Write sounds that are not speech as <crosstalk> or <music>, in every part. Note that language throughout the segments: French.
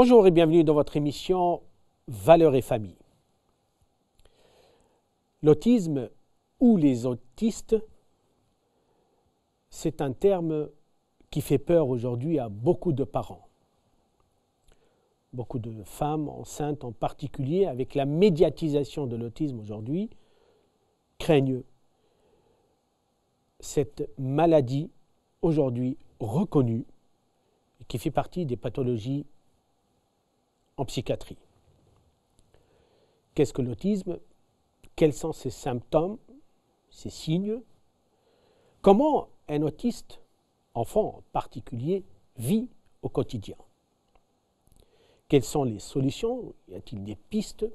Bonjour et bienvenue dans votre émission Valeurs et famille. L'autisme ou les autistes, c'est un terme qui fait peur aujourd'hui à beaucoup de parents. Beaucoup de femmes enceintes en particulier, avec la médiatisation de l'autisme aujourd'hui, craignent cette maladie aujourd'hui reconnue qui fait partie des pathologies en psychiatrie. Qu'est-ce que l'autisme? Quels sont ses symptômes, ses signes? Comment un autiste, enfant en particulier, vit au quotidien? Quelles sont les solutions? Y a-t-il des pistes?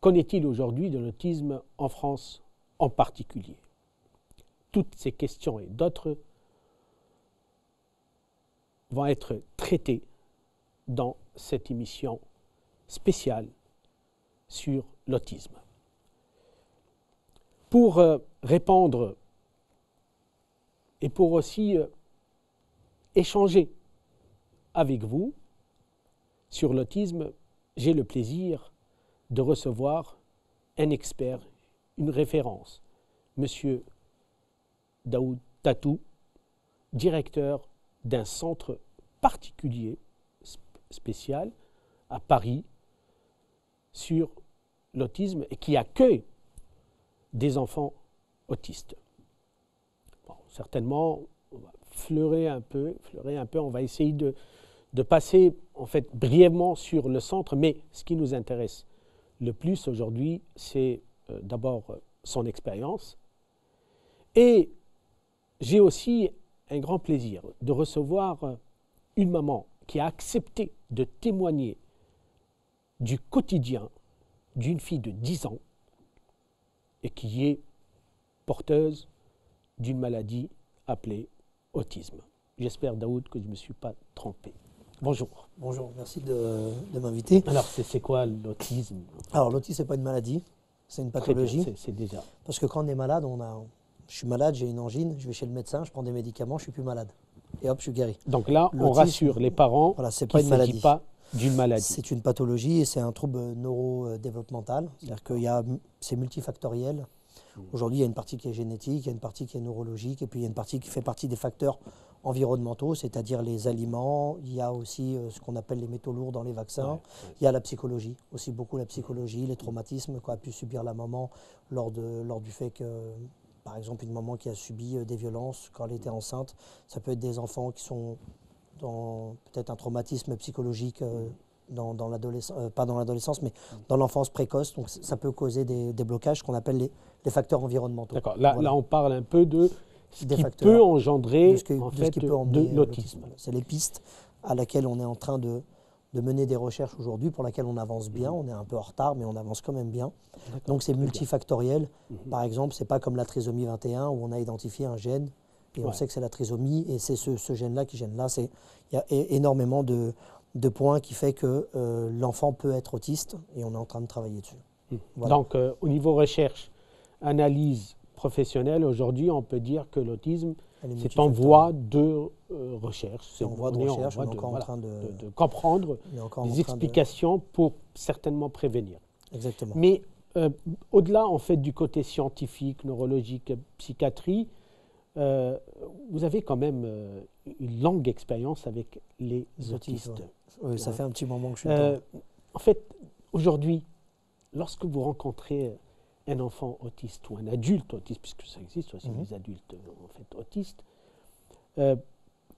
Qu'en est-il aujourd'hui de l'autisme en France en particulier? Toutes ces questions et d'autres vont être traitées dans cette émission spéciale sur l'autisme. Pour euh, répondre et pour aussi euh, échanger avec vous sur l'autisme, j'ai le plaisir de recevoir un expert, une référence, Monsieur Daoud Tatou, directeur d'un centre particulier spécial à Paris sur l'autisme et qui accueille des enfants autistes. certainement, on va fleurer un peu, fleurer un peu, on va essayer de, de passer en fait brièvement sur le centre, mais ce qui nous intéresse le plus aujourd'hui, c'est euh, d'abord euh, son expérience. Et j'ai aussi un grand plaisir de recevoir euh, une maman qui a accepté de témoigner du quotidien d'une fille de 10 ans et qui est porteuse d'une maladie appelée autisme. J'espère, Daoud, que je ne me suis pas trompé. Bonjour. Bonjour, merci de, m'inviter. Alors, c'est quoi l'autisme? Alors, l'autisme, ce n'est pas une maladie, c'est une pathologie. C'est déjà. Parce que quand on est malade, on a, je suis malade, j'ai une angine, je vais chez le médecin, je prends des médicaments, je ne suis plus malade et hop, je suis guéri. Donc là, on rassure les parents voilà, c'est pas une maladie. pas d'une maladie. C'est une pathologie et c'est un trouble neurodéveloppemental. C'est-à-dire que c'est multifactoriel. Aujourd'hui, il y a une partie qui est génétique, il y a une partie qui est neurologique, et puis il y a une partie qui fait partie des facteurs environnementaux, c'est-à-dire les aliments. Il y a aussi euh, ce qu'on appelle les métaux lourds dans les vaccins. Il y a la psychologie, aussi beaucoup la psychologie, les traumatismes qu'a pu subir la maman lors, de, lors du fait que par exemple, une maman qui a subi euh, des violences quand elle était enceinte. Ça peut être des enfants qui sont dans peut-être un traumatisme psychologique euh, dans, l'adolescence, euh, pas dans l'adolescence, mais dans l'enfance précoce. Donc ça peut causer des, blocages qu'on appelle les, facteurs environnementaux. D'accord. Là, là, on parle un peu de ce qui peut engendrer de l'autisme. C'est les pistes à laquelle on est en train de, de mener des recherches aujourd'hui pour laquelle on avance bien. Mhm. On est un peu en retard, mais on avance quand même bien. Donc c'est multifactoriel. Mhm. Par exemple, c'est pas comme la trisomie 21 où on a identifié un gène et on sait que c'est la trisomie et c'est ce, gène-là qui gène là. Il y a énormément de, de, points qui fait que euh, l'enfant peut être autiste et on est en train de travailler dessus. Mhm. Donc euh, au niveau recherche, analyse professionnelle, aujourd'hui on peut dire que l'autisme c'est en voie de euh, recherche. C'est en voie de recherche, on est encore en train de, comprendre des explications pour certainement prévenir. Exactement. Mais euh, au-delà, en fait, du côté scientifique, neurologique, psychiatrie, euh, vous avez quand même une longue expérience avec les autistes. Oui, ça fait un petit moment que je suis En fait, aujourd'hui, lorsque vous rencontrez un enfant autiste ou un adulte autiste, puisque ça existe aussi mhm. des adultes en fait autistes, euh,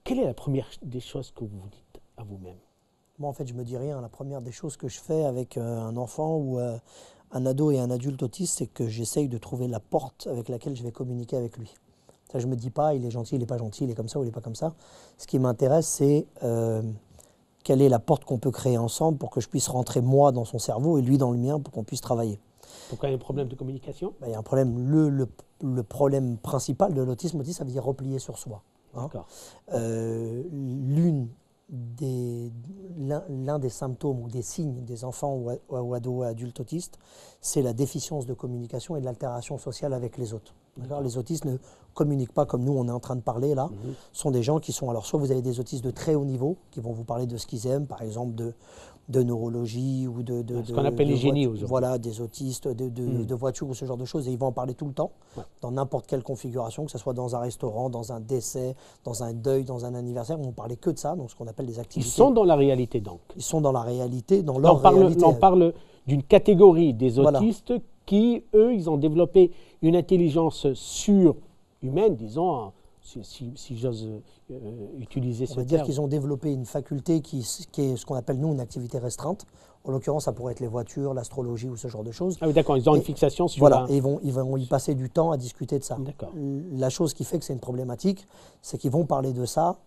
quelle est la première des choses que vous vous dites à vous-même? Moi, en fait, je me dis rien. La première des choses que je fais avec euh, un enfant ou euh, un ado et un adulte autiste, c'est que j'essaye de trouver la porte avec laquelle je vais communiquer avec lui. Ça, je me dis pas, il est gentil, il n'est pas gentil, il est comme ça ou il n'est pas comme ça. Ce qui m'intéresse, c'est quelle est la porte qu'on peut créer ensemble pour que je puisse rentrer moi dans son cerveau et lui dans le mien pour qu'on puisse travailler. Pourquoi il y a un problème de communication ben, Il y a un problème. Le, le, le problème principal de l'autisme, ça veut dire replier sur soi. Hein. Euh, l'une des, l'un des symptômes ou des signes des enfants ou, ados ou adultes autistes, c'est la déficience de communication et de l'altération sociale avec les autres. Les autistes ne communiquent pas comme nous, on est en train de parler là. Mhm. Ce sont des gens qui sont. Alors, soit vous avez des autistes de très haut niveau, qui vont vous parler de ce qu'ils aiment, par exemple de, de neurologie ou de. de Ce qu'on appelle de les génies aujourd'hui. Voilà, des autistes, de, de, Mhm. de voitures ou ce genre de choses. Et ils vont en parler tout le temps, Ouais. dans n'importe quelle configuration, que ce soit dans un restaurant, dans un décès, dans un deuil, dans un anniversaire. Ils vont parler que de ça, donc ce qu'on appelle des Ils activités. sont dans la réalité donc. Ils sont dans la réalité, dans leur on parle, réalité. on parle d'une catégorie des Voilà. autistes qui, eux, ils ont développé une intelligence surhumaine, disons, si, si- si j'ose euh, utiliser On ce va dire qu'ils ont développé une faculté qui, est ce qu'on appelle nous une activité restreinte. En l'occurrence, ça pourrait être les voitures, l'astrologie ou ce genre de choses. Ah oui, d'accord, ils ont une fixation sur Voilà, un- et ils vont, ils vont y passer du temps à discuter de ça. D'accord. La chose qui fait que c'est une problématique, c'est qu'ils vont parler de ça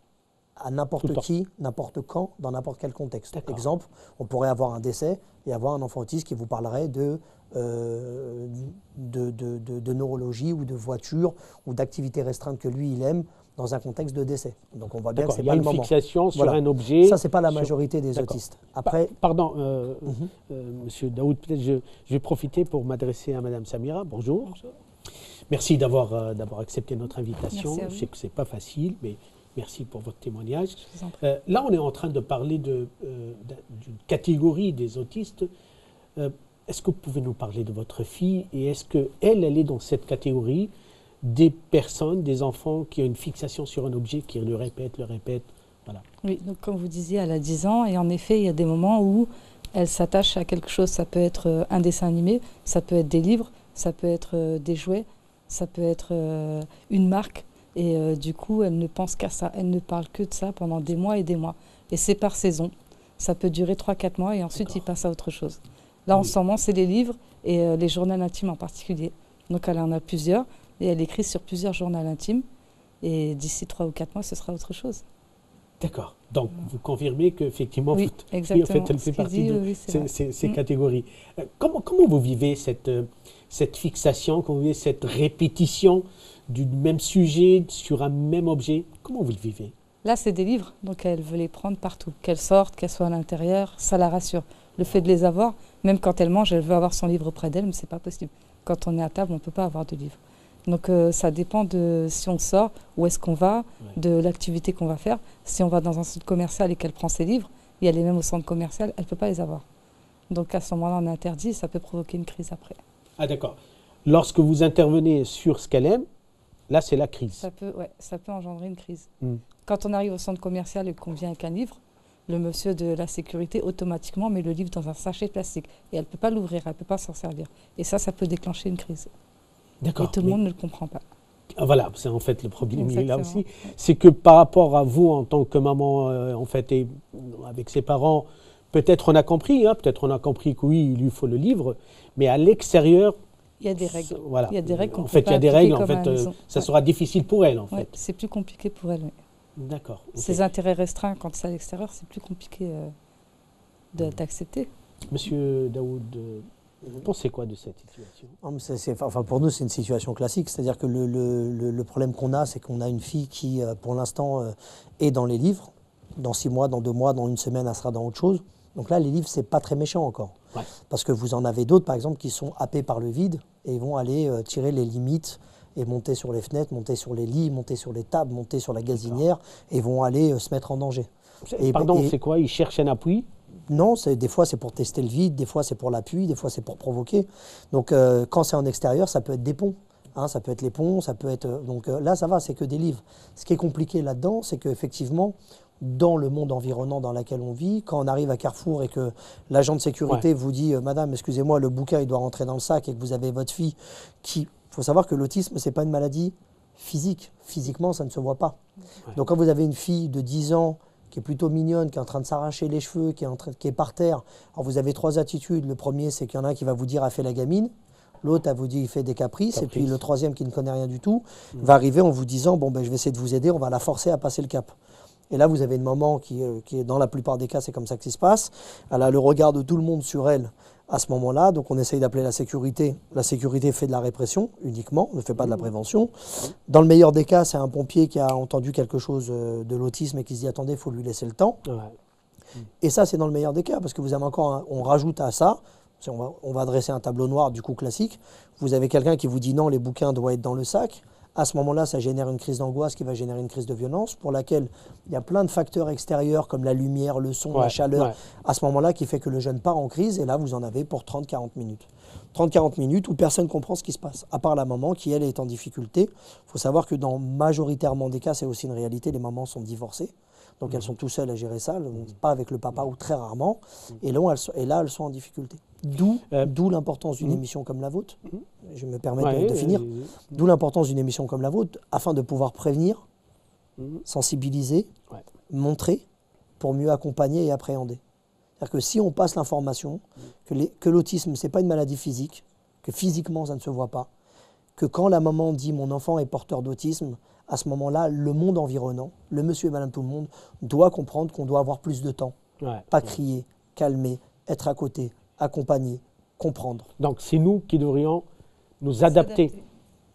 à n'importe qui, n'importe quand, dans n'importe quel contexte. Exemple, on pourrait avoir un décès et avoir un enfant autiste qui vous parlerait de, euh, de, de- de- de neurologie ou de voiture ou d'activités restreintes que lui, il aime dans un contexte de décès. Donc on voit bien que c'est il y a pas une moment. fixation sur Voilà. un objet. Ça, c'est pas la sur- majorité des autistes. Pa- Après, Pardon, euh, Mhm. euh, Monsieur Daoud, peut-être je, je vais profiter pour m'adresser à Madame Samira. Bonjour. Merci d'avoir euh, d'avoir accepté notre invitation. Je sais que c'est pas facile, mais merci pour votre témoignage. Je vous en prie. Euh, là, on est en train de parler euh, d'un- d'une catégorie des autistes. Euh, est-ce que vous pouvez nous parler de votre fille et est-ce que elle, est dans cette catégorie des personnes, des enfants qui ont une fixation sur un objet, qui le répètent, le répètent Voilà. Oui, donc comme vous disiez, elle a 10 ans et en effet, il y a des moments où elle s'attache à quelque chose. Ça peut être un dessin animé, ça peut être des livres, ça peut être des jouets, ça peut être une marque. Et euh, du coup, elle ne pense qu'à ça. Elle ne parle que de ça pendant des mois et des mois. Et c'est par saison. Ça peut durer 3-4 mois et ensuite, il passe à autre chose. Là, en Oui. ce moment, c'est les livres et euh, les journaux intimes en particulier. Donc, elle en a plusieurs et elle écrit sur plusieurs journaux intimes. Et d'ici 3 ou 4 mois, ce sera autre chose. D'accord. Donc, vous confirmez qu'effectivement, Oui, vous- exactement. en fait, elle Ce fait qu'il partie dit, de oui, oui, ces, ces- ces Mm. catégories. Euh, Comment, comment vous vivez cette, euh, cette fixation, comment vous vivez cette répétition du même sujet sur un même objet? Comment vous le vivez? Là, c'est des livres, donc elle veut les prendre partout. Qu'elles sortent, qu'elles soient à l'intérieur, ça la rassure. Le fait de les avoir, même quand elle mange, elle veut avoir son livre près d'elle, mais c'est pas possible. Quand on est à table, on ne peut pas avoir de livre. Donc euh, ça dépend de si on sort, où est-ce qu'on va, Ouais. de l'activité qu'on va faire. Si on va dans un centre commercial et qu'elle prend ses livres, et elle est même au centre commercial, elle ne peut pas les avoir. Donc à ce moment-là, on interdit et ça peut provoquer une crise après. Ah, d'accord. Lorsque vous intervenez sur ce qu'elle aime, là, c'est la crise. Ça peut, ouais, ça peut engendrer une crise. Mm. Quand on arrive au centre commercial et qu'on vient avec un livre, le monsieur de la sécurité automatiquement met le livre dans un sachet plastique et elle ne peut pas l'ouvrir, elle ne peut pas s'en servir. Et ça, ça peut déclencher une crise. D'accord. Et tout le mais- monde ne le comprend pas. Ah, Voilà, c'est en fait le problème il est là aussi. C'est que par rapport à vous en tant que maman, euh, en fait, et avec ses parents, peut-être on a compris, hein, peut-être on a compris que oui, il lui faut le livre, mais à l'extérieur, Il y a des règles. Voilà. Il y a des règles qu'on En fait, il y a des règles. En fait, euh, ça Ouais. sera difficile pour elle, en Ouais, fait. c'est plus compliqué pour elle. ouais. D'accord. Ses intérêts restreints, quand c'est à l'extérieur, c'est plus compliqué euh, de- Mm. d'accepter. Monsieur Daoud, vous pensez quoi de cette situation? Non, enfin, pour nous, c'est une situation classique. C'est-à-dire que le, le- problème qu'on a, c'est qu'on a une fille qui, euh, pour l'instant, euh, est dans les livres. Dans six mois, dans deux mois, dans une semaine, elle sera dans autre chose. Donc là, les livres, c'est pas très méchant encore. Ouais. Parce que vous en avez d'autres, par exemple, qui sont happés par le vide et ils vont aller euh, tirer les limites et monter sur les fenêtres, monter sur les lits, monter sur les tables, monter sur la gazinière et vont aller euh, se mettre en danger. Et- Pardon, c'est quoi? Il cherche un appui? Non, des fois c'est pour tester le vide, des fois c'est pour l'appui, des fois c'est pour provoquer. Donc euh, quand c'est en extérieur, ça peut être des ponts. hein, ça peut être les ponts, ça peut être. euh, donc euh, là, ça va, c'est que des livres. Ce qui est compliqué là-dedans, c'est qu'effectivement, dans le monde environnant dans lequel on vit, quand on arrive à Carrefour et que l'agent de sécurité vous dit Madame, excusez-moi, le bouquin il doit rentrer dans le sac et que vous avez votre fille qui. Il faut savoir que l'autisme, c'est pas une maladie physique. Physiquement, ça ne se voit pas. Ouais. Donc quand vous avez une fille de 10 ans qui est plutôt mignonne, qui est en train de s'arracher les cheveux, qui est, en train, qui est par terre, alors vous avez trois attitudes. Le premier, c'est qu'il y en a un qui va vous dire a fait la gamine. L'autre, elle vous dit il fait des caprices. Et puis le troisième, qui ne connaît rien du tout, Mm. va arriver en vous disant bon, ben, je vais essayer de vous aider, on va la forcer à passer le cap. Et là, vous avez une maman qui, euh, qui est, dans la plupart des cas, c'est comme ça que ça se passe. Elle a le regard de tout le monde sur elle à ce moment-là. Donc, on essaye d'appeler la sécurité. La sécurité fait de la répression uniquement, ne fait pas de la prévention. Dans le meilleur des cas, c'est un pompier qui a entendu quelque chose euh, de l'autisme et qui se dit attendez, il faut lui laisser le temps. Ouais. Et ça, c'est dans le meilleur des cas, parce que vous avez encore, un- on rajoute à ça on, va, on va dresser un tableau noir du coup classique. Vous avez quelqu'un qui vous dit non, les bouquins doivent être dans le sac. À ce moment-là, ça génère une crise d'angoisse qui va générer une crise de violence pour laquelle il y a plein de facteurs extérieurs comme la lumière, le son, la chaleur, ouais. à ce moment-là qui fait que le jeune part en crise et là vous en avez pour 30-40 minutes. 30-40 minutes où personne ne comprend ce qui se passe, à part la maman qui elle est en difficulté. Il faut savoir que dans majoritairement des cas, c'est aussi une réalité, les mamans sont divorcées. Donc elles sont tout seules à gérer ça, donc pas avec le papa ou très rarement. Et là, elles, sont- et là, elles sont en difficulté. D'où Euh, l'importance d'une émission comme la vôtre. Je me permets de- Ouais, de, finir. euh, D'où l'importance d'une émission comme la vôtre, afin de pouvoir prévenir, sensibiliser, Ouais. montrer, pour mieux accompagner et appréhender. C'est-à-dire que si on passe l'information que l'autisme, ce n'est pas une maladie physique, que physiquement ça ne se voit pas, que quand la maman dit mon enfant est porteur d'autisme, à ce moment-là, le monde environnant, le monsieur et madame tout le monde, doit comprendre qu'on doit avoir plus de temps. ouais. Pas crier, calmer, être à côté, accompagner, comprendre. Donc c'est nous qui devrions nous adapter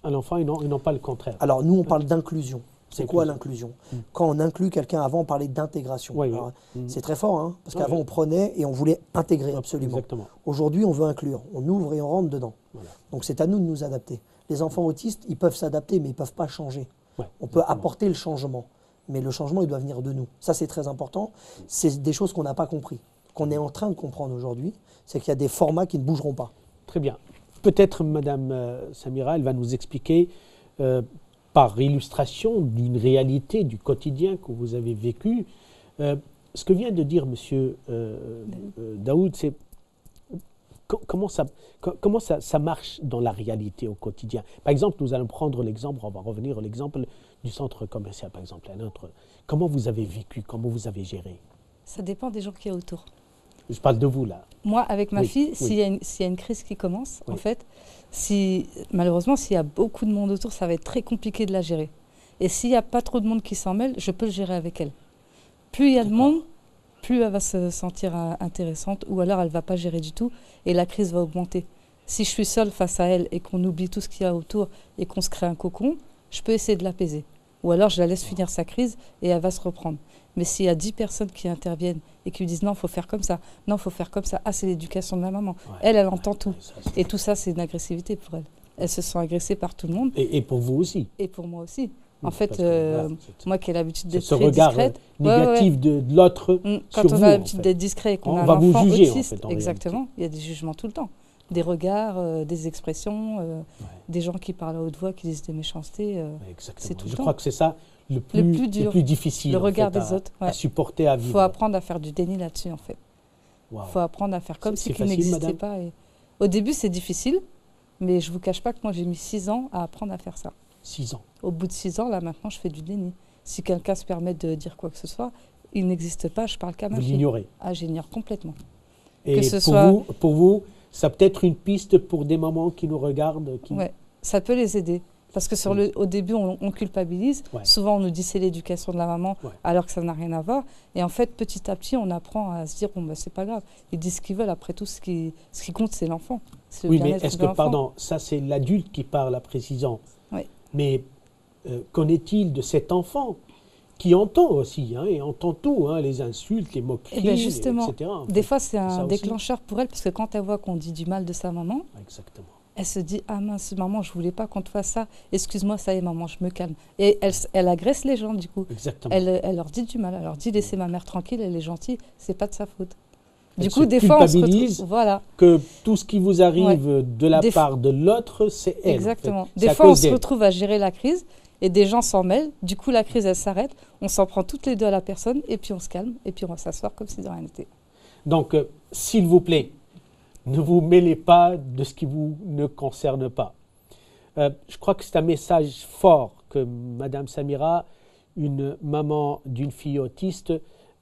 à l'enfant et non, et non pas le contraire. Alors nous, on parle d'inclusion. C'est quoi Inclusion. l'inclusion Quand on inclut quelqu'un, avant on parlait d'intégration. Mhm. C'est très fort, hein, parce Oui, qu'avant on prenait et on voulait intégrer absolument. Aujourd'hui, on veut inclure. On ouvre et on rentre dedans. Voilà. Donc c'est à nous de nous adapter. Les enfants autistes, ils peuvent s'adapter, mais ils ne peuvent pas changer. Ouais, On peut exactement. apporter le changement, mais le changement, il doit venir de nous. Ça, c'est très important. C'est des choses qu'on n'a pas compris, qu'on est en train de comprendre aujourd'hui. C'est qu'il y a des formats qui ne bougeront pas. Très bien. Peut-être Madame euh, Samira, elle va nous expliquer euh, par illustration d'une réalité du quotidien que vous avez vécu. euh, ce que vient de dire Monsieur Daoud, c'est comment, ça, co- comment ça, ça marche dans la réalité au quotidien? Par exemple, nous allons prendre l'exemple, on va revenir à l'exemple du centre commercial, par exemple, un autre. Comment vous avez vécu, comment vous avez géré? Ça dépend des gens y a autour. Je parle de vous là. Moi, avec ma Oui, fille, oui. s'il y, a une- s'il y a une crise qui commence, en fait, si, malheureusement, s'il y a beaucoup de monde autour, ça va être très compliqué de la gérer. Et s'il n'y a pas trop de monde qui s'en mêle, je peux le gérer avec elle. Plus il y a de monde, plus elle va se sentir euh, intéressante, ou alors elle ne va pas gérer du tout, et la crise va augmenter. Si je suis seule face à elle et qu'on oublie tout ce qu'il y a autour et qu'on se crée un cocon, je peux essayer de l'apaiser. Ou alors je la laisse finir sa crise et elle va se reprendre. Mais s'il y a 10 personnes qui interviennent et qui lui disent non, il faut faire comme ça, non, il faut faire comme ça, ah, c'est l'éducation de la maman. Ouais. Elle, elle entend tout. Ouais, Et tout ça, c'est une agressivité pour elle. Elle se sent agressée par tout le monde et, et pour vous aussi. et pour moi aussi. En fait, euh, moi qui ai l'habitude d'être très regard euh, discrète, Ouais, ouais, négatif de, de l'autre mm, quand sur on vous, a en l'habitude fait. d'être discret et qu'on On a un va vous enfant juger, en autiste, fait, en exactement, il y a des jugements tout le temps. Des regards, euh, des expressions, euh, Ouais. des gens qui parlent à haute voix, qui disent des méchancetés. C'est tout le Je temps. crois que c'est ça le plus, Le plus dur. difficile. Le regard fait, des à, autres, à supporter, à Il vivre. faut apprendre à faire du déni là-dessus, en fait. Il Wow. faut apprendre à faire comme si qu'il n'existait pas. Au début, c'est difficile, mais je vous cache pas que moi, j'ai mis six ans à apprendre à faire ça. Six ans. Au bout de six ans, là, maintenant, je fais du déni. Si quelqu'un se permet de dire quoi que ce soit, il n'existe pas, je parle qu'à ma Vous l'ignorez. Ah, j'ignore complètement. Et ce pour, soit- vous, pour vous, ça peut être une piste pour des mamans qui nous regardent. Qui... Ouais, ça peut les aider. Parce que sur le, au début, on, on culpabilise. Ouais. Souvent, on nous dit c'est l'éducation de la maman, Ouais. alors que ça n'a rien à voir. Et en fait, petit à petit, on apprend à se dire bon, bah, c'est pas grave. Ils disent ce qu'ils veulent. Après tout, ce qui, ce qui compte, c'est l'enfant. Oui, mais est-ce que, pardon, ça c'est l'adulte qui parle à précision. Mais euh, qu'en est-il de cet enfant qui entend aussi, hein, et entend tout, hein, les insultes, les moqueries, Eh ben, justement, etc. en Des fois, c'est un aussi. déclencheur pour elle, parce que quand elle voit qu'on dit du mal de sa maman, Exactement. elle se dit Ah mince, maman, je voulais pas qu'on te fasse ça. Excuse-moi, ça y est, maman, je me calme. Et elle, agresse les gens, du coup. Exactement. Elle, elle leur dit du mal. Elle leur dit Laissez ma mère tranquille, elle est gentille, c'est pas de sa faute. Du coup, des fois, on se retrouve. Voilà. Que tout ce qui vous arrive de la Des part de l'autre, c'est elle. en Exactement. fait. Des fois, on se retrouve à gérer la crise et des gens s'en mêlent. Du coup, la crise, elle s'arrête. On s'en prend toutes les deux à la personne et puis on se calme et puis on va s'asseoir comme si de rien n'était. Donc, euh, s'il vous plaît, ne vous mêlez pas de ce qui vous ne concerne pas. Euh, je crois que c'est un message fort que Madame Samira, une maman d'une fille autiste,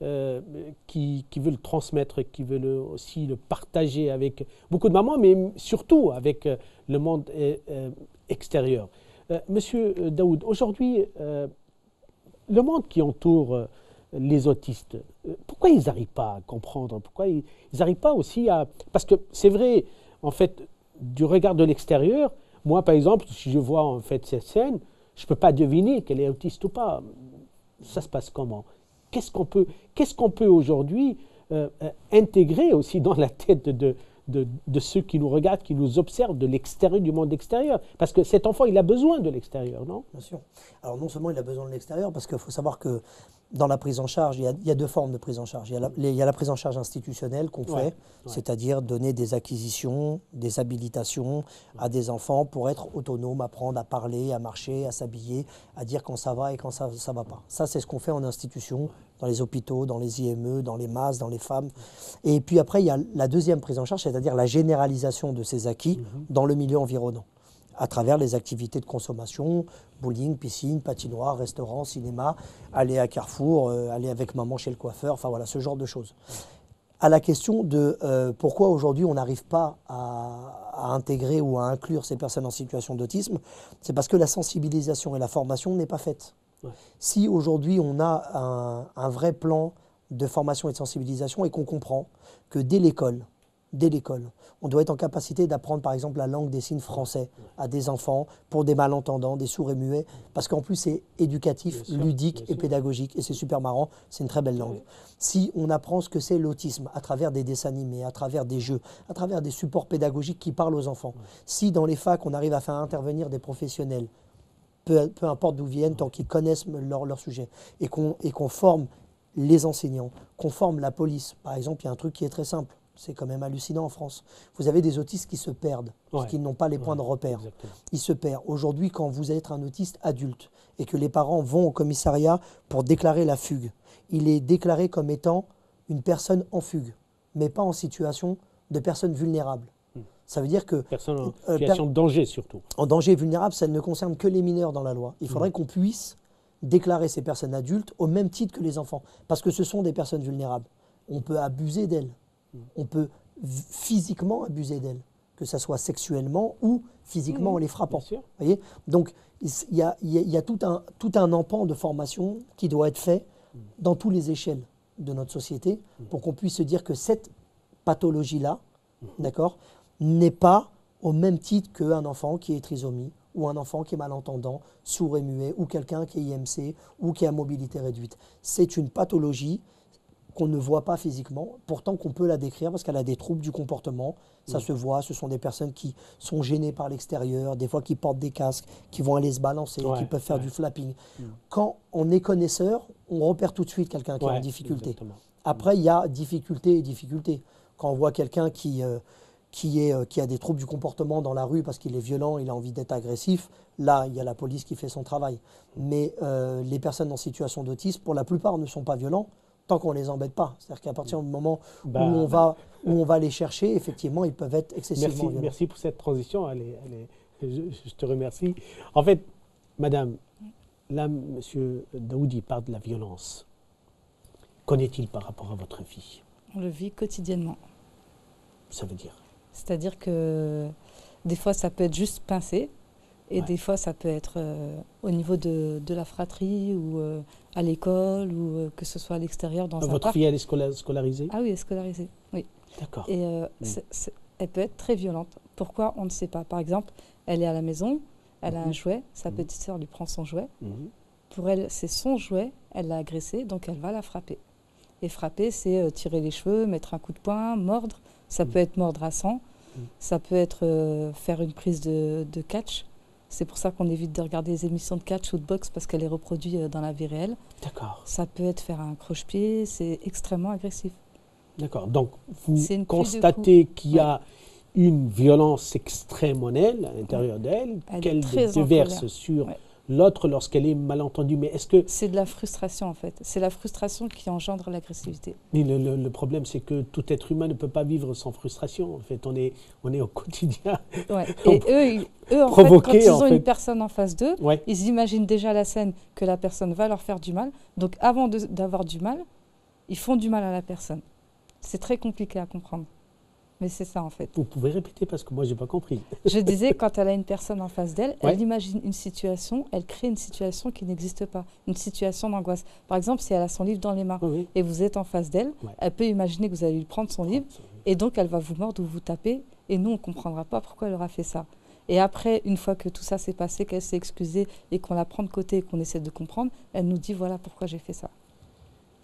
euh, qui, qui veut le transmettre, qui veut le- aussi le partager avec beaucoup de mamans, mais surtout avec euh, le monde euh, extérieur. Monsieur Daoud, aujourd'hui, le monde qui entoure les autistes, pourquoi ils n'arrivent pas à comprendre? Pourquoi ils n'arrivent pas aussi à... Parce que c'est vrai, en fait, du regard de l'extérieur, moi, par exemple, si je vois en fait cette scène, je ne peux pas deviner qu'elle est autiste ou pas. Ça se passe comment? Qu'est-ce qu'on peut, aujourd'hui euh, euh, intégrer aussi dans la tête de, de, de ceux qui nous regardent, qui nous observent de l'extérieur, du monde extérieur. Parce que cet enfant, il a besoin de l'extérieur, non? Bien sûr. Alors non seulement il a besoin de l'extérieur, parce qu'il faut savoir que dans la prise en charge, il y, a, il y a deux formes de prise en charge. Il y a la, les- il y a la prise en charge institutionnelle qu'on Ouais, fait, c'est-à-dire donner des acquisitions, des habilitations à des enfants pour être autonomes, apprendre à parler, à marcher, à s'habiller, à dire quand ça va et quand ça ne va pas. Ça, c'est ce qu'on fait en institution, dans les hôpitaux, dans les IME, dans les MAS, dans les femmes. Et puis après, il y a la deuxième prise en charge, c'est-à-dire la généralisation de ces acquis dans le milieu environnant à travers les activités de consommation, bowling, piscine, patinoire, restaurant, cinéma, aller à Carrefour, euh, aller avec maman chez le coiffeur, enfin voilà, ce genre de choses. À la question de euh, pourquoi aujourd'hui on n'arrive pas à, à intégrer ou à inclure ces personnes en situation d'autisme, c'est parce que la sensibilisation et la formation n'est pas faite. Ouais. Si aujourd'hui on a un, un vrai plan de formation et de sensibilisation et qu'on comprend que dès l'école, dès l'école, on doit être en capacité d'apprendre par exemple la langue des signes français à des enfants pour des malentendants, des sourds et muets, parce qu'en plus c'est éducatif, sûr, ludique et pédagogique, et c'est super marrant, c'est une très belle langue. Si on apprend ce que c'est l'autisme à travers des dessins animés, à travers des jeux, à travers des supports pédagogiques qui parlent aux enfants, si dans les facs on arrive à faire intervenir des professionnels, peu, peu importe d'où viennent, tant qu'ils connaissent leur, leur sujet, et qu'on forme les enseignants, qu'on forme la police. Par exemple, il y a un truc qui est très simple, c'est quand même hallucinant en France. Vous avez des autistes qui se perdent, parce qu'ils n'ont pas les points Ouais, de repère. exactement. Ils se perdent. Aujourd'hui, quand vous êtes un autiste adulte et que les parents vont au commissariat pour déclarer la fugue, il est déclaré comme étant une personne en fugue, mais pas en situation de personne vulnérable. Ça veut dire que Personne en Euh, situation de danger, surtout. en danger vulnérable, ça ne concerne que les mineurs dans la loi. Il faudrait qu'on puisse déclarer ces personnes adultes au même titre que les enfants, parce que ce sont des personnes vulnérables. On peut abuser d'elles, on peut physiquement abuser d'elles, que ce soit sexuellement ou physiquement en les frappant. Bien sûr. Voyez? Donc, il y a, il y a- il y a tout, un, tout un empan de formation qui doit être fait dans toutes les échelles de notre société pour qu'on puisse se dire que cette pathologie-là, d'accord, n'est pas au même titre qu'un enfant qui est trisomie ou un enfant qui est malentendant, sourd et muet, ou quelqu'un qui est IMC ou qui a mobilité réduite. C'est une pathologie qu'on ne voit pas physiquement, pourtant qu'on peut la décrire parce qu'elle a des troubles du comportement. Ça se voit, ce sont des personnes qui sont gênées par l'extérieur, des fois qui portent des casques, qui vont aller se balancer, Ouais, qui peuvent faire ouais. du flapping. Quand on est connaisseur, on repère tout de suite quelqu'un qui est Ouais, en difficulté. exactement. Après, il y a difficulté et difficulté. Quand on voit quelqu'un qui, euh, qui, est, euh, qui a des troubles du comportement dans la rue parce qu'il est violent, il a envie d'être agressif, là, il y a la police qui fait son travail. Mais euh, les personnes en situation d'autisme, pour la plupart, ne sont pas violents tant qu'on ne les embête pas. C'est-à-dire qu'à partir du moment Bah, où, on va, où on va les chercher, effectivement, ils peuvent être excessivement Merci, violents. merci pour cette transition. Elle est- elle est- je, je te remercie. En fait, madame, là, monsieur Daoudi parle de la violence. Qu'en est-il par rapport à votre vie? On le vit quotidiennement. Ça veut dire C'est-à-dire que des fois, ça peut être juste pincé, et Ouais. des fois, ça peut être euh, au niveau de, de la fratrie, ou euh, à l'école, ou euh, que ce soit à l'extérieur, dans un Votre parc. fille, elle est scola- scolarisée? Ah oui, elle est scolarisée, oui. D'accord. Et elle peut être très violente. Pourquoi? On ne sait pas. Par exemple, elle est à la maison, elle a un Mhm. jouet, sa Mhm. petite sœur lui prend son jouet. Mhm. Pour elle, c'est son jouet, elle l'a agressé, donc elle va la frapper. Et frapper, c'est tirer les cheveux, mettre un coup de poing, mordre. Ça peut être mordre à sang, Mm. ça peut être euh, faire une prise de, de catch. C'est pour ça qu'on évite de regarder les émissions de catch ou de boxe parce qu'elle est reproduite euh, dans la vie réelle. D'accord. Ça peut être faire un croche-pied, c'est extrêmement agressif. D'accord. Donc, vous constatez qu'il y a une violence extrême en elle, à l'intérieur d'elle, qu'elle déverse sur Ouais. L'autre lorsqu'elle est malentendue. Mais est-ce que C'est de la frustration en fait. C'est la frustration qui engendre l'agressivité. Mais le, le- le problème, c'est que tout être humain ne peut pas vivre sans frustration. En fait, on est, on est au quotidien. Ouais. <laughs> Et eux, ils- eux, en fait, quand ils ont fait. une personne en face d'eux, Ouais. ils imaginent déjà la scène que la personne va leur faire du mal. Donc avant d'avoir du mal, ils font du mal à la personne. C'est très compliqué à comprendre. Mais c'est ça en fait. Vous pouvez répéter parce que moi, j'ai pas compris. <laughs> Je disais, quand elle a une personne en face d'elle, Ouais. elle imagine une situation, elle crée une situation qui n'existe pas, une situation d'angoisse. Par exemple, si elle a son livre dans les mains Oui, et vous êtes en face d'elle, Ouais. elle peut imaginer que vous allez lui prendre son livre et donc elle va vous mordre ou vous taper et nous on ne comprendra pas pourquoi elle aura fait ça. Et après, une fois que tout ça s'est passé, qu'elle s'est excusée et qu'on la prend de côté et qu'on essaie de comprendre, elle nous dit voilà pourquoi j'ai fait ça.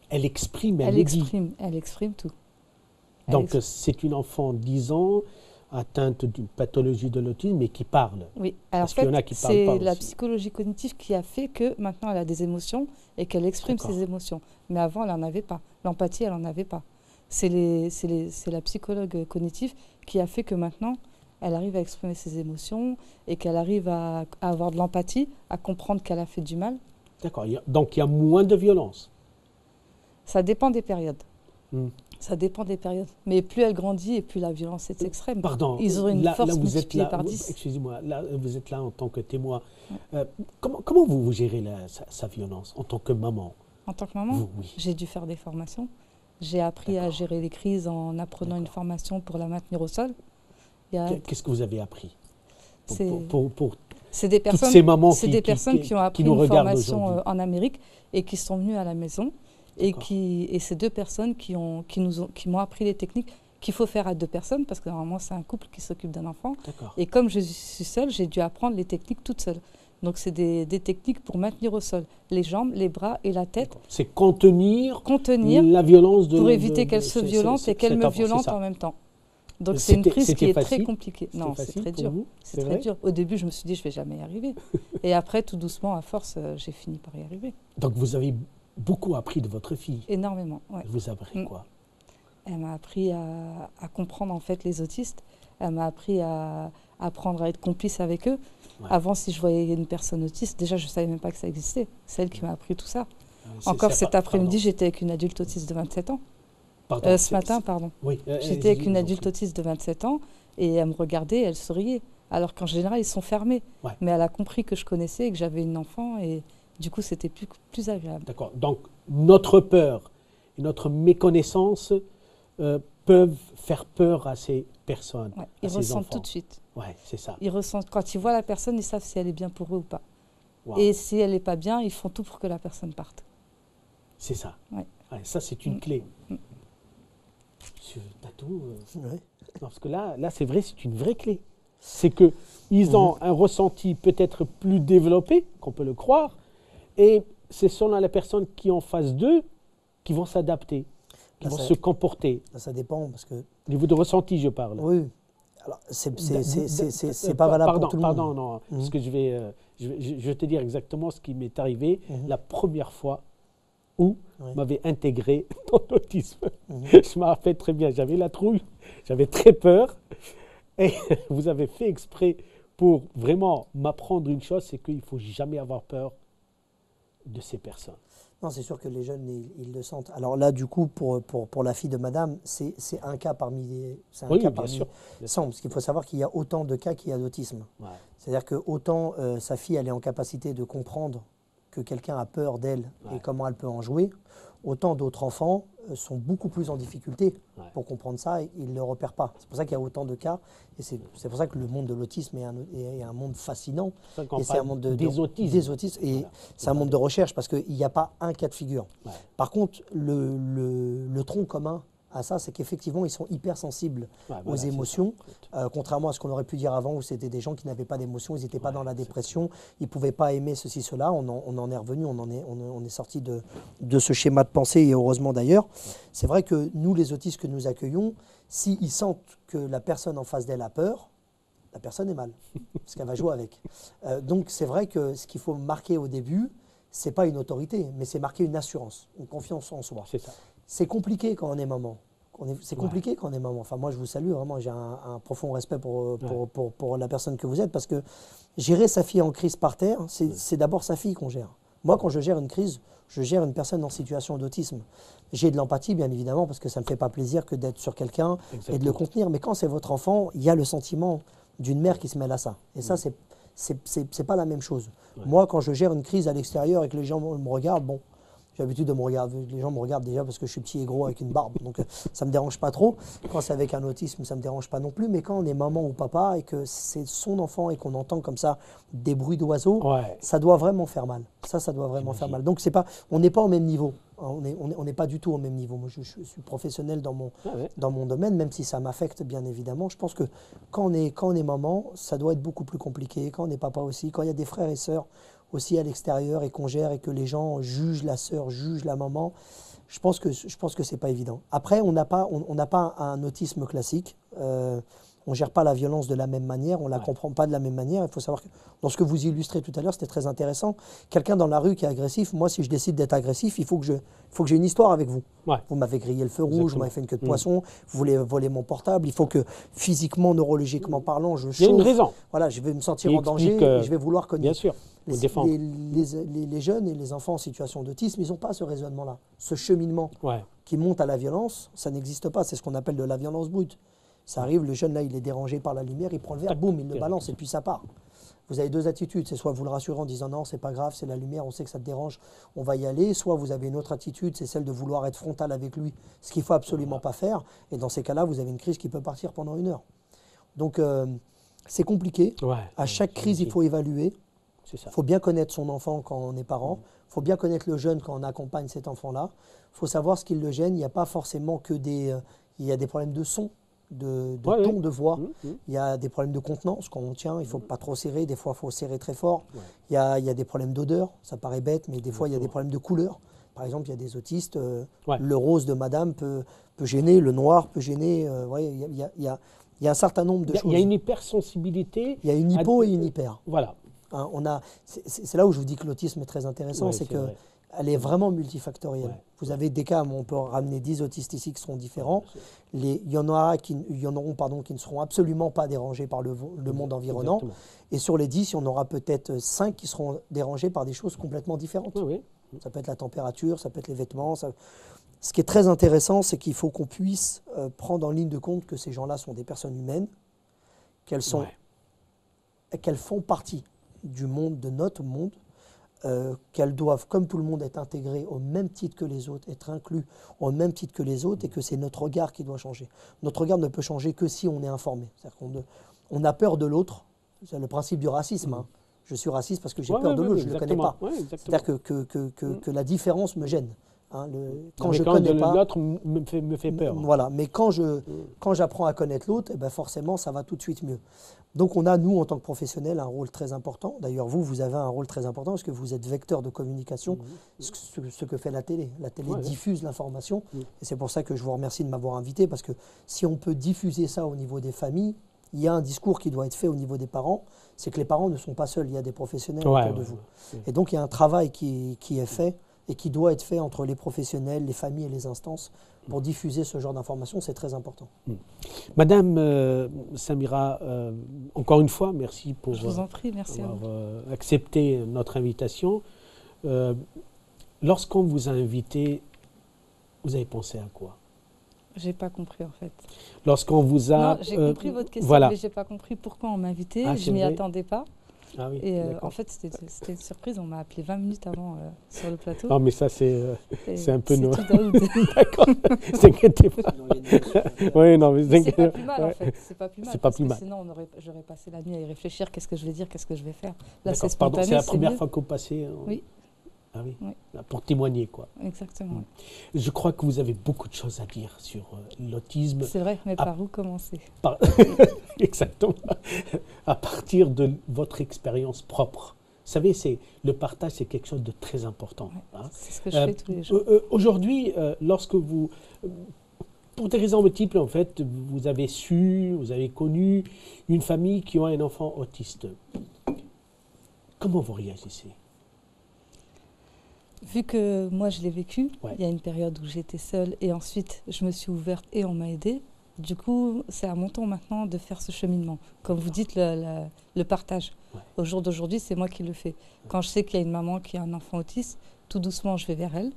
Elle exprime, elle, Elle, dit. exprime, elle exprime tout. Donc est- c'est une enfant de 10 ans atteinte d'une pathologie de l'autisme mais qui parle. Oui, alors en fait, c'est la aussi. psychologie cognitive qui a fait que maintenant elle a des émotions et qu'elle exprime ses émotions. Mais avant, elle n'en avait pas. L'empathie, elle n'en avait pas. C'est la psychologue cognitive qui a fait que maintenant, elle arrive à exprimer ses émotions et qu'elle arrive à, à avoir de l'empathie, à comprendre qu'elle a fait du mal. D'accord. Donc il y a moins de violence. Ça dépend des périodes. Hmm. Ça dépend des périodes. Mais plus elle grandit et plus la violence est extrême. Pardon. Ils auraient une là, force là, vous êtes là, par vous- 10. Excusez-moi, là vous êtes là en tant que témoin. Euh, comment, comment vous, vous gérez la- sa, sa violence en tant que maman? En tant que maman, Vous, oui. J'ai dû faire des formations. J'ai appris à gérer les crises en apprenant une formation pour la maintenir au sol. A- Qu'est-ce que vous avez appris pour, C'est pour- pour- pour c'est des personnes, ces mamans c'est qui, des qui- personnes qui- qui ont appris une formation euh, en Amérique et qui sont venues à la maison. Et, qui, et ces deux personnes qui, ont, qui, nous ont, qui m'ont appris les techniques qu'il faut faire à deux personnes, parce que normalement c'est un couple qui s'occupe d'un enfant. Et comme je suis seule, j'ai dû apprendre les techniques toute seule. Donc c'est des, des techniques pour maintenir au sol les jambes, les bras et la tête. C'est contenir contenir la violence de pour éviter qu'elle se violente et qu'elle me violente en même temps. Donc c'est une crise qui est très compliquée. Non, c'est très dur. C'est très dur. Au début, je me suis dit, je vais jamais y arriver. <laughs> et après, tout doucement, à force, euh, j'ai fini par y arriver. Donc vous avez beaucoup appris de votre fille. Énormément. Elle vous a appris Mm. quoi? Elle m'a appris à, à comprendre en fait les autistes. Elle m'a appris à apprendre à être complice avec eux. Ouais. Avant, si je voyais une personne autiste, déjà, je ne savais même pas que ça existait. C'est elle qui m'a appris tout ça. Euh, Encore cet après-midi, j'étais avec une adulte autiste de 27 ans. pardon, Euh, ce matin, pardon. Oui. euh, J'étais avec une adulte autiste de 27 ans et elle me regardait, elle souriait. Alors qu'en général, ils sont fermés. Ouais. Mais elle a compris que je connaissais et que j'avais une enfant et du coup, c'était plus, plus agréable. D'accord. Donc notre peur et notre méconnaissance euh, peuvent faire peur à ces personnes, Ouais, à Ils ces ressentent enfants. tout de suite. Ouais, c'est ça. Ils ressentent, quand ils voient la personne, ils savent si elle est bien pour eux ou pas. Wow. Et si elle n'est pas bien, ils font tout pour que la personne parte. C'est ça. Ouais. Ouais, ça, c'est une Mm. clé. Mm. Monsieur Tatou, euh, Ouais. non, parce que là, là c'est vrai, c'est une vraie clé. C'est que ils Mhm. ont un ressenti peut-être plus développé, qu'on peut le croire, et c'est selon la personne qui est en face d'eux qui vont s'adapter, qui Là, vont ça- se comporter. Là, ça dépend parce que Au niveau de ressenti, je parle. oui. Alors c'est pas pa- valable pardon, pour tout le pardon, monde. non, Mhm. parce que je vais, euh, je vais, je- je vais te dire exactement ce qui m'est arrivé Mhm. la première fois où Ouais. m'avait intégré <laughs> dans l'autisme. Mhm. Je me rappelle très bien, j'avais la trouille, j'avais très peur. Et <laughs> vous avez fait exprès pour vraiment m'apprendre une chose, c'est qu'il ne faut jamais avoir peur de ces personnes. Non, c'est sûr que les jeunes, ils, ils le sentent. Alors là, du coup, pour, pour, pour la fille de madame, c'est c'est un cas parmi un Oui, cas bien parmi sûr, bien 100, parce qu'il faut savoir qu'il y a autant de cas qu'il y a d'autisme. Ouais. C'est-à-dire que autant euh, sa fille, elle est en capacité de comprendre que quelqu'un a peur d'elle Ouais. et comment elle peut en jouer, autant d'autres enfants sont beaucoup plus en difficulté Ouais. pour comprendre ça et ils ne le repèrent pas. C'est pour ça qu'il y a autant de cas et c'est pour ça que le monde de l'autisme est un, est un monde fascinant et c'est un monde de, de- des autismes. des autistes et Voilà. c'est un monde de recherche parce qu'il n'y a pas un cas de figure. Ouais. Par contre, le, le- le tronc commun à ça, c'est qu'effectivement, ils sont hypersensibles Ouais, aux voilà, émotions, euh, contrairement à ce qu'on aurait pu dire avant, où c'était des gens qui n'avaient pas d'émotions, ils n'étaient pas Ouais, dans la dépression, ils ne pouvaient pas aimer ceci, cela. On en, on en est revenu, on, en est, on, est- on est sorti de, de ce schéma de pensée, et heureusement d'ailleurs. C'est vrai que nous, les autistes que nous accueillons, s'ils sentent que la personne en face d'elle a peur, la personne est mal, <laughs> parce qu'elle va jouer avec. Euh, donc c'est vrai que ce qu'il faut marquer au début, c'est pas une autorité, mais c'est marquer une assurance, une confiance en soi. C'est ça. C'est compliqué quand on est maman. C'est Ouais. compliqué quand on est maman. Enfin, moi, je vous salue vraiment. J'ai un, un profond respect pour, euh, pour, Ouais. pour- pour la personne que vous êtes parce que gérer sa fille en crise par terre, c'est Ouais. d'abord sa fille qu'on gère. Moi, quand je gère une crise, je gère une personne en situation d'autisme. J'ai de l'empathie, bien évidemment, parce que ça ne me fait pas plaisir que d'être sur quelqu'un et de le contenir. Mais quand c'est votre enfant, il y a le sentiment d'une mère qui se mêle à ça. Et ça, c'est c'est- pas la même chose. Moi, quand je gère une crise à l'extérieur et que les gens me regardent, bon, j'ai l'habitude de me regarder. Les gens me regardent déjà parce que je suis petit et gros avec une barbe. Donc, euh, ça me dérange pas trop. Quand c'est avec un autisme, ça me dérange pas non plus. Mais quand on est maman ou papa et que c'est son enfant et qu'on entend comme ça des bruits d'oiseaux, Ouais. ça doit vraiment faire mal. Ça, ça doit vraiment faire mal. Donc, c'est pas, on n'est pas au même niveau. Hein, On n'est on est, on n'est pas du tout au même niveau. Moi, je, je suis professionnel dans mon, Ah ouais. dans mon domaine, même si ça m'affecte bien évidemment. Je pense que quand on, est, quand on est maman, ça doit être beaucoup plus compliqué. Quand on est papa aussi, quand il y a des frères et sœurs aussi à l'extérieur et qu'on gère et que les gens jugent la sœur, jugent la maman, je pense que je pense que c'est pas évident. Après, on n'a pas on, pas un autisme classique. Euh, on ne gère pas la violence de la même manière, on ne la Ouais. comprend pas de la même manière. Il faut savoir que dans ce que vous illustrez tout à l'heure, c'était très intéressant. Quelqu'un dans la rue qui est agressif, moi, si je décide d'être agressif, il faut que je, il faut que j'ai une histoire avec vous. Ouais. Vous m'avez grillé le feu rouge, vous m'avez fait une queue de Mm. poisson, vous voulez voler mon portable. Il faut que physiquement, neurologiquement parlant, je Il y a une chauffe. raison, Voilà, je vais me sentir en danger euh, et je vais vouloir cogner. bien sûr. Les, les- les- les- les jeunes et les enfants en situation d'autisme, ils n'ont pas ce raisonnement-là. Ce cheminement Ouais. qui monte à la violence, ça n'existe pas. C'est ce qu'on appelle de la violence brute. Ça arrive, le jeune là, il est dérangé par la lumière, il prend le verre, boum, il le balance et puis ça part. Vous avez deux attitudes. C'est soit vous le rassurez en disant non, c'est pas grave, c'est la lumière, on sait que ça te dérange, on va y aller. Soit vous avez une autre attitude, c'est celle de vouloir être frontal avec lui, ce qu'il faut absolument pas faire. Et dans ces cas-là, vous avez une crise qui peut partir pendant une heure. Donc euh, c'est compliqué. Ouais. À chaque crise, il faut évaluer. Il faut bien connaître son enfant quand on est parent. Il faut bien connaître le jeune quand on accompagne cet enfant-là. Il faut savoir ce qui le gêne. Il n'y a pas forcément que des... euh, il y a des problèmes de son, de, de Ouais, ton, de voix. Mmh, mmh. Il y a des problèmes de contenance quand on tient. Il ne faut pas trop serrer. Des fois, il faut serrer très fort. Ouais. Il, y a, il y a des problèmes d'odeur. Ça paraît bête, mais des fois, il y a des problèmes de couleur. Par exemple, il y a des autistes. euh, Ouais. Le rose de madame peut, peut gêner. Le noir peut gêner. euh, ouais, il, y a, il y a- il y a- un certain nombre de choses. il y a une hypersensibilité. Il y a une hypo et une hyper. Voilà. Hein, on a, c'est- là où je vous dis que l'autisme est très intéressant, c'est c'est que vrai. Elle est vraiment multifactorielle. Ouais. Vous avez des cas où on peut ramener 10 autistes ici qui seront différents. Les, il y en aura qui, il y en auront pardon, qui ne seront absolument pas dérangés par le, monde environnant. Exactement. Et sur les 10, il y en aura peut-être 5 qui seront dérangés par des choses complètement différentes. Oui, oui. Ça peut être la température, ça peut être les vêtements. ça- Ce qui est très intéressant, c'est qu'il faut qu'on puisse euh, prendre en ligne de compte que ces gens-là sont des personnes humaines, qu'elles sont Ouais. qu'elles font partie du monde, de notre monde, euh, qu'elles doivent, comme tout le monde, être intégrées au même titre que les autres, être inclus au même titre que les autres, et que c'est notre regard qui doit changer. Notre regard ne peut changer que si on est informé. C'est-à-dire qu'on on a peur de l'autre. C'est le principe du racisme. hein. Je suis raciste parce que j'ai Ouais, peur ouais, de ouais, l'autre, je ne le connais pas. C'est-à-dire que, que, que, que, que la différence me gêne. Hein. Le- quand Mais je quand connais de- pas, l'autre me fait, me fait peur. voilà, mais quand je Mm. quand j'apprends à connaître l'autre, eh ben forcément, ça va tout de suite mieux. Donc on a, nous, en tant que professionnels, un rôle très important. D'ailleurs, vous, vous avez un rôle très important parce que vous êtes vecteur de communication, ce, ce- ce que fait la télé. La télé ouais. diffuse l'information. Mm. Et c'est pour ça que je vous remercie de m'avoir invité, parce que si on peut diffuser ça au niveau des familles, il y a un discours qui doit être fait au niveau des parents, c'est que les parents ne sont pas seuls, il y a des professionnels Ouais, autour de vous. Et donc il y a un travail qui, qui est fait et qui doit être fait entre les professionnels, les familles et les instances pour diffuser ce genre d'informations, c'est très important. Madame euh, Samira, euh, encore une fois, merci pour Je vous en prie, merci avoir euh, accepté notre invitation. Euh, Lorsqu'on vous a invité, vous avez pensé à quoi? J'ai pas compris en fait. Lorsqu'on vous a... j'ai euh, compris votre question, Voilà. mais j'ai pas compris pourquoi on m'a invité. Ah, je m'y attendais pas. Ah oui, Et euh, en fait, c'était c'était une surprise. On m'a appelé 20 minutes avant euh, sur le plateau. Non, mais ça, c'est... euh, c'est un peu c'est no- tout Daoud. <laughs> D'accord, ne t'inquiétez pas. Oui, non, mais c'est t'inquiète- pas plus mal en fait. C'est pas plus mal. Pas plus. Sinon, on aurait- j'aurais passé la nuit à y réfléchir. Qu'est-ce que je vais dire? Qu'est-ce que je vais faire? Là, c'est Pardon, c'est la première fois que vous passez euh, Oui. Ah oui, Oui. Pour témoigner, quoi. Exactement. Je crois que vous avez beaucoup de choses à dire sur euh, l'autisme. C'est vrai, mais Ah. par où commencer? Par- <laughs> Exactement. À partir de votre expérience propre. Vous savez, c'est le partage, c'est quelque chose de très important. Ouais, hein. C'est ce que je Euh, fais tous les jours. euh, euh, Aujourd'hui, euh, lorsque vous, euh, pour des raisons multiples, en fait, vous avez su, vous avez connu une famille qui a un enfant autiste. Comment vous réagissez? Vu que moi je l'ai vécu, Ouais. il y a une période où j'étais seule et ensuite je me suis ouverte et on m'a aidée. Du coup, c'est à mon tour maintenant de faire ce cheminement. Comme vous dites, le, le- le partage. Ouais. Au jour d'aujourd'hui, c'est moi qui le fais. Quand je sais qu'il y a une maman qui a un enfant autiste, tout doucement, je vais vers elle.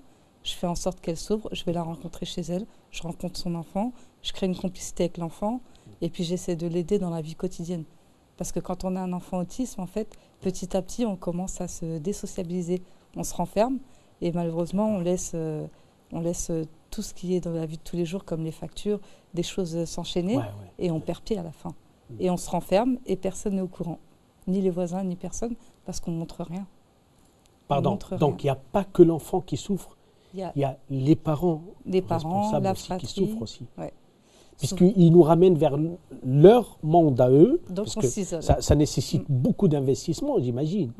Je fais en sorte qu'elle s'ouvre. Je vais la rencontrer chez elle. Je rencontre son enfant. Je crée une complicité avec l'enfant. Et puis, j'essaie de l'aider dans la vie quotidienne. Parce que quand on a un enfant autisme, en fait, petit à petit, on commence à se désociabiliser. On se renferme. Et malheureusement, on laisse, euh, on laisse euh, tout ce qui est dans la vie de tous les jours, comme les factures, des choses euh, s'enchaîner. Ouais, ouais. Et on perd pied à la fin. Mm. Et on se renferme et personne n'est au courant. Ni les voisins, ni personne, parce qu'on montre rien. Pardon. montre Donc, il n'y a pas que l'enfant qui souffre, Il y a il y a les parents les parents, responsables la aussi qui souffrent aussi. Ouais. Puisqu'ils nous ramènent vers leur monde à eux, Donc parce on que ça, ça nécessite Mm. beaucoup d'investissement, j'imagine.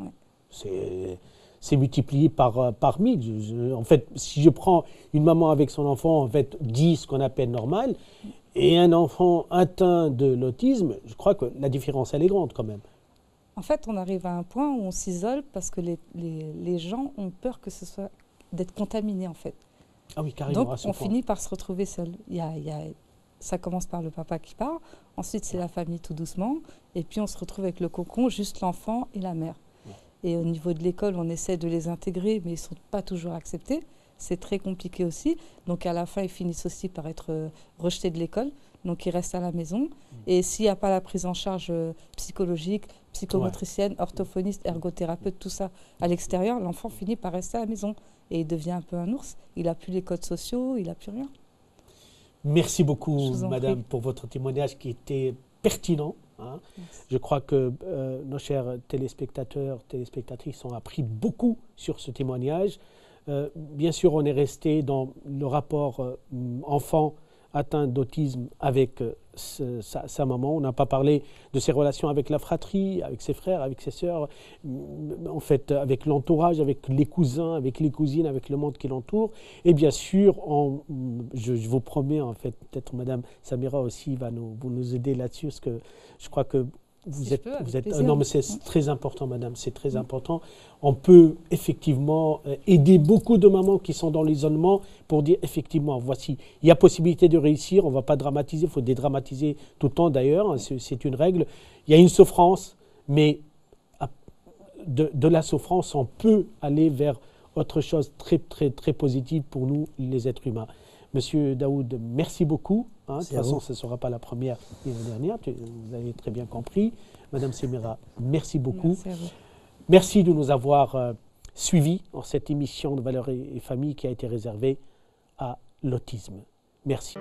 C'est multiplié par, euh, par mille. en fait, si je prends une maman avec son enfant, en fait, 10, ce qu'on appelle normal, et un enfant atteint de l'autisme, je crois que la différence, elle est grande quand même. En fait, on arrive à un point où on s'isole parce que les, les, les, gens ont peur que ce soit d'être contaminés, en fait. Ah oui, carrément. Donc, on finit par se retrouver seul. Il y a, il y a, ça commence par le papa qui part, ensuite c'est la famille tout doucement, et puis on se retrouve avec le cocon, juste l'enfant et la mère. Et au niveau de l'école, on essaie de les intégrer, mais ils ne sont pas toujours acceptés. C'est très compliqué aussi. Donc à la fin, ils finissent aussi par être euh, rejetés de l'école. Donc ils restent à la maison. Mm. Et s'il n'y a pas la prise en charge euh, psychologique, psychomotricienne, orthophoniste, ergothérapeute, tout ça à l'extérieur, l'enfant finit par rester à la maison. Et il devient un peu un ours. Il n'a plus les codes sociaux, il n'a plus rien. Merci beaucoup, Madame, pour votre témoignage qui était pertinent. Hein. Je crois que euh, nos chers téléspectateurs, téléspectatrices ont appris beaucoup sur ce témoignage. Euh, bien sûr, on est resté dans le rapport euh, enfant atteint d'autisme avec sa, maman. On n'a pas parlé de ses relations avec la fratrie, avec ses frères, avec ses sœurs, en fait, avec l'entourage, avec les cousins, avec les cousines, avec le monde qui l'entoure. Et bien sûr, je, vous promets, en fait, peut-être Madame Samira aussi va nous, nous aider là-dessus, parce que je crois que vous êtes, vous êtes non, mais c'est très important, madame, c'est très important. On peut effectivement euh, aider beaucoup de mamans qui sont dans l'isolement pour dire effectivement, voici, il y a possibilité de réussir, on ne va pas dramatiser, il faut dédramatiser tout le temps d'ailleurs, hein, c'est une règle. Il y a une souffrance, mais de, de, la souffrance, on peut aller vers autre chose très, très, très positive pour nous, les êtres humains. Monsieur Daoud, merci beaucoup. Hein. de toute façon, ce ne sera pas la première et la dernière, vous avez très bien compris. Madame Semira, merci beaucoup. Merci, de nous avoir euh, suivis dans cette émission de Valeurs et, et Famille qui a été réservée à l'autisme. Merci.